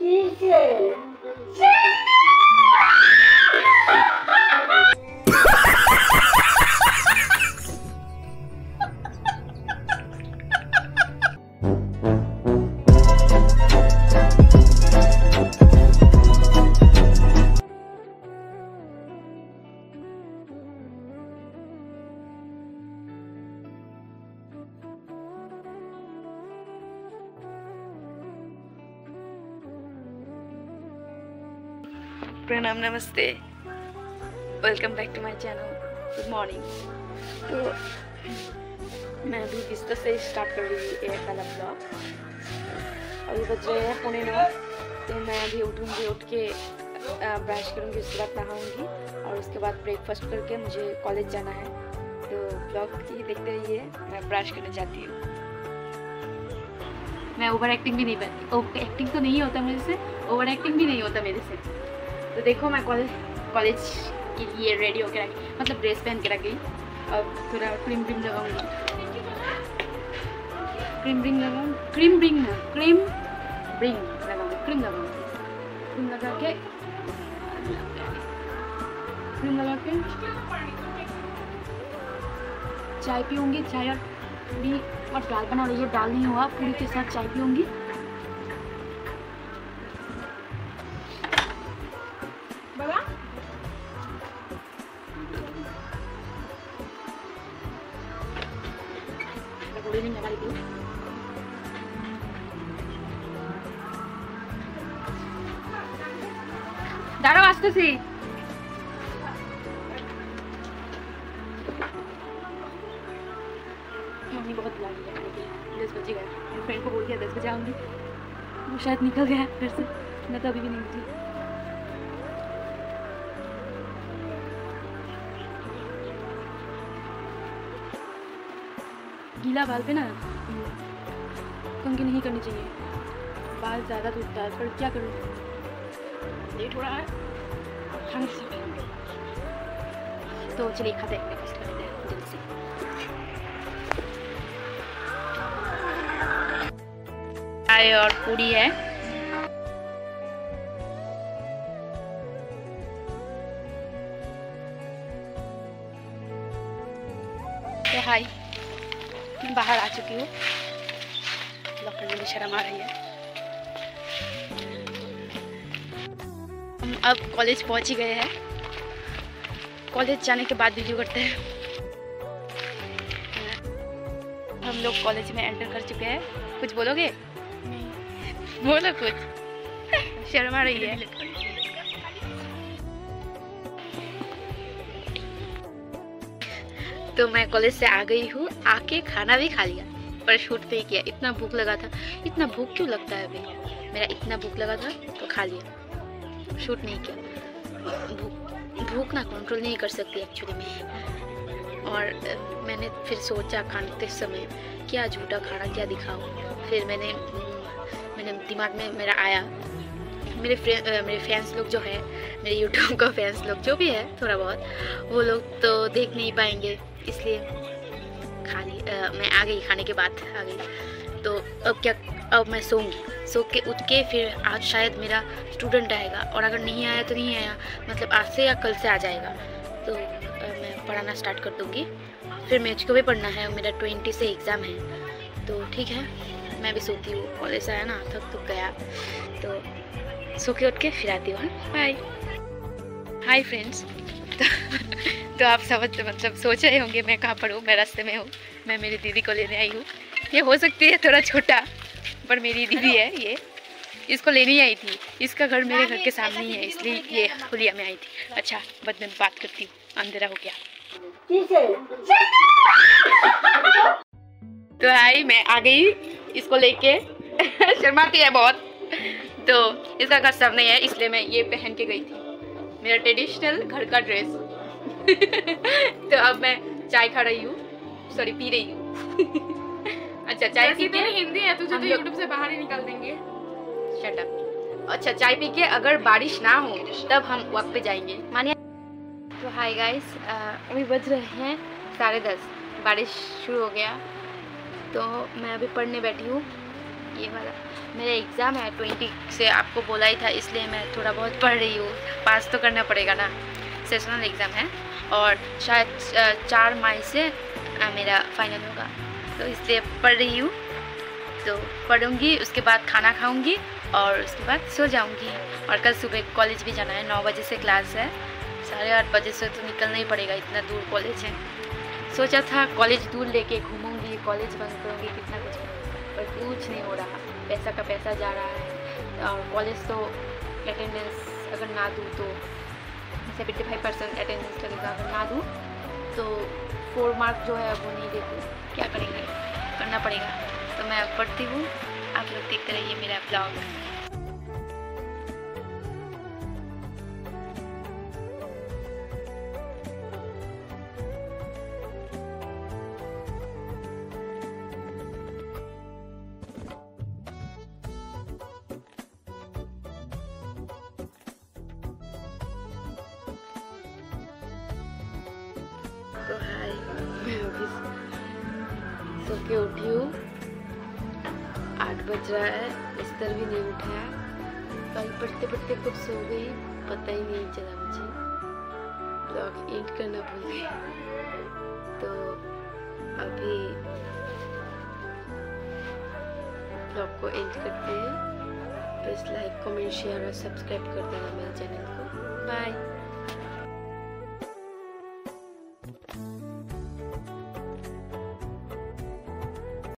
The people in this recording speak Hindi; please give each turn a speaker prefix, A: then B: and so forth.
A: Teacher. प्रणाम, नमस्ते। Welcome back to my channel good morning तो मैं अभी बिस्तर से स्टार्ट कर रही एक वाला ब्लॉग अभी बज रहे हैं पौने नौ। तो मैं अभी उठूँगी उठ के ब्रश करूँगी, उसके बाद नहाऊँगी। और उसके बाद ब्रेकफास्ट करके मुझे कॉलेज जाना है। तो ब्लॉग ही देखते रहिए, मैं ब्रश करने जाती हूँ। मैं ओवर एक्टिंग भी नहीं बनती एक्टिंग तो नहीं होता मेरे से। ओवर एक्टिंग भी नहीं होता मेरे से। तो देखो मैं कॉलेज कॉलेज के लिए रेडी होकर रखी मतलब ड्रेस पहन के रख। गई अब थोड़ा क्रीम ब्रिंग लगाऊँगी। क्रीम ब्रिंग लगाऊँ? क्रीम ब्रिंग ना क्रीम ब्रिंग लगाऊँगी क्रीम लगाऊँगी। क्रीम लगा के क्रीम लगा के। चाय पीऊँगी, चाय और पूरी और दाल बना रही है दाल नहीं हुआ पूरी के साथ चाय पीऊँगी। Kuliling na kali দাঁড়াও আসতেছি मम्मी बहुत बुला रही है दस बजे गए मेरे फ्रेंड को बोल दिया दस बजे आऊँगी वो शायद निकल गया घर से मैं तो अभी भी नहीं उठी गीला बाल पे ना कंघी नहीं करनी चाहिए। बाल ज़्यादा टूटता है पर क्या करूँ? लेट हो। रहा है तो चलिए खाते हैं। ब्रेकफास्ट कर लेते हैं। जल्दी से। चाय और पूरी है। तो हाय। बाहर आ चुकी हूँ। लॉक करने में शर्म आ रही है। हम अब कॉलेज पहुँच ही गए हैं। कॉलेज जाने के बाद वीडियो करते हैं। हम लोग कॉलेज में एंटर कर चुके हैं। कुछ बोलोगे? नहीं। बोलो कुछ। शर्म आ रही है। तो मैं कॉलेज से आ गई हूँ, आके खाना भी खा लिया। पर शूट नहीं किया, इतना भूख लगा था। इतना भूख क्यों लगता है अभी? मेरा इतना भूख लगा था तो खा लिया। शूट नहीं किया। भूख भूख ना कंट्रोल नहीं कर सकती एक्चुअली में। और मैंने फिर सोचा खाते समय, क्या झूठा खाना, क्या दिखाऊँ? फिर मैंने मैंने दिमाग में, मेरा आया। मेरे फ्रेंड मेरे फैंस लोग जो है, मेरे यूट्यूब का फैंस लोग, जो भी है, थोड़ा बहुत, वो लोग तो देख नहीं पाएँगे। इसलिए खा ली अ, मैं आ गई खाने के बाद आ गई तो अब क्या अब मैं सोऊँगी। सो के उठ के फिर आज शायद मेरा स्टूडेंट आएगा। और अगर नहीं आया तो नहीं आया। मतलब आज से या कल से आ जाएगा। तो अ, मैं पढ़ाना स्टार्ट कर दूँगी। फिर मैच को भी पढ़ना है मेरा ट्वेंटी से एग्ज़ाम है। तो ठीक है। मैं भी सोती हूँ। कॉलेज आया ना थक तो गया। तो सो के उठ के फिर आती हूँ बाय हाय फ्रेंड्स तो, तो आप समझ मतलब सोच रहे होंगे मैं कहाँ पर हूँ मैं रास्ते में हूँ मैं मेरी दीदी को लेने आई हूँ। ये हो सकती है थोड़ा छोटा पर मेरी दीदी है ये। इसको लेने आई थी। इसका घर मेरे घर के सामने ही है इसलिए ये हुलिया में आई थी। अच्छा बाद में बात करती हूँ अंधेरा हो गया। तो हाय मैं आ गई इसको लेके। शर्माती है बहुत। तो इसका घर सामने है इसलिए मैं ये पहन के गई थी। मेरा ट्रेडिशनल घर का ड्रेस तो अब मैं चाय खा रही हूँ। सॉरी पी रही हूँ। अच्छा चाय पी के
B: हिंदी है तुझे तो यूट्यूब से बाहर ही निकाल देंगे।
A: शट अप अच्छा चाय पी के अगर बारिश ना हो तब हम वक्त पे जाएँगे। मानिए। तो हाय गाइस अभी बज रहे हैं साढ़े दस। बारिश शुरू हो गया। तो मैं अभी पढ़ने बैठी हूँ। ये वाला। मेरा एग्ज़ाम है ट्वेंटी से आपको बोला ही था, इसलिए मैं थोड़ा बहुत पढ़ रही हूँ। पास तो करना पड़ेगा ना। सेशनल एग्ज़ाम है और शायद चार मई से मेरा फाइनल होगा। तो इसलिए पढ़ रही हूँ। तो पढ़ूँगी, उसके बाद खाना खाऊँगी और उसके बाद सो जाऊँगी। और कल सुबह कॉलेज भी जाना है, नौ बजे से क्लास है। साढ़े आठ बजे से तो निकलना ही पड़ेगा, इतना दूर कॉलेज है। सोचा था कॉलेज दूर लेके घूमूँगी कॉलेज बंद करूँगी, कितना कुछ पर कुछ नहीं हो रहा। पैसा का पैसा जा रहा है। और कॉलेज तो अटेंडेंस अगर ना दूँ तो सेवेंटी फाइव परसेंट अटेंडेंस लगेगा अगर ना दूँ तो फोर मार्क जो है वो नहीं देखूँ। क्या करेंगे? करना पड़ेगा। तो मैं पढ़ती हूँ। आप लोग देखते रहिए मेरा ब्लॉग अभी सो के उठी हूँ। आठ बज रहा है, बिस्तर भी नहीं उठाया कल पढ़ते पढ़ते कब सो गई, पता ही नहीं चला मुझे। ब्लॉग एंड करना भूल गई। तो अभी ब्लॉग को एंड करते हैं। प्लीज़ लाइक कमेंट शेयर और सब्सक्राइब कर देना मेरे चैनल को। बाय